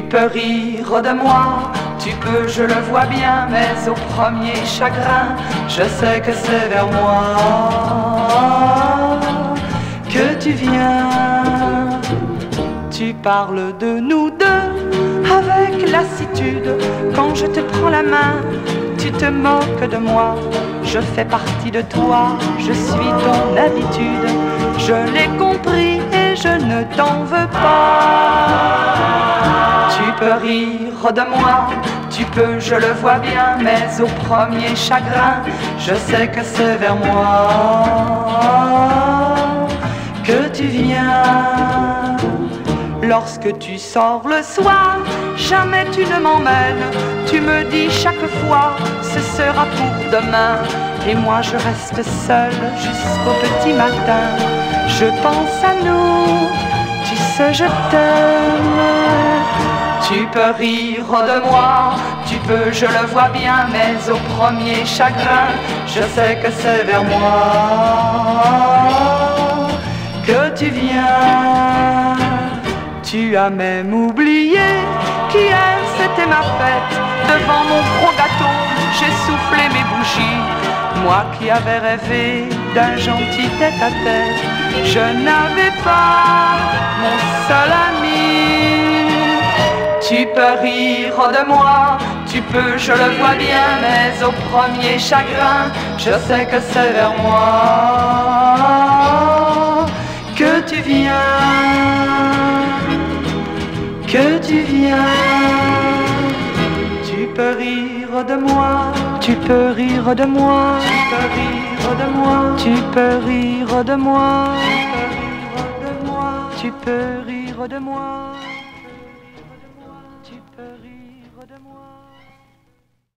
peux rire de moi, tu peux, je le vois bien, mais au premier chagrin, je sais que c'est vers moi que tu viens. Tu parles de nous deux avec lassitude. Quand je te prends la main, tu te moques de moi. Je fais partie de toi, je suis ton habitude. Je l'ai compris et je ne t'en veux pas. Peux rire de moi, tu peux, je le vois bien, mais au premier chagrin, je sais que c'est vers moi que tu viens. Lorsque tu sors le soir, jamais tu ne m'emmènes. Tu me dis chaque fois, ce sera pour demain. Et moi je reste seule jusqu'au petit matin. Je pense à nous, tu sais, je t'aime. Tu peux rire de moi, tu peux, je le vois bien, mais au premier chagrin, je sais que c'est vers moi que tu viens. Tu as même oublié qu'hier c'était ma fête. Devant mon gros gâteau, j'ai soufflé mes bougies. Moi qui avais rêvé d'un gentil tête-à-tête, je n'avais pas Tu peux rire de moi, tu peux, je le vois bien, mais au premier chagrin, je sais que c'est vers moi que tu viens, que tu viens. Tu peux rire de moi, tu peux rire de moi, tu peux rire de moi, tu peux rire de moi, tu peux rire de moi, moi.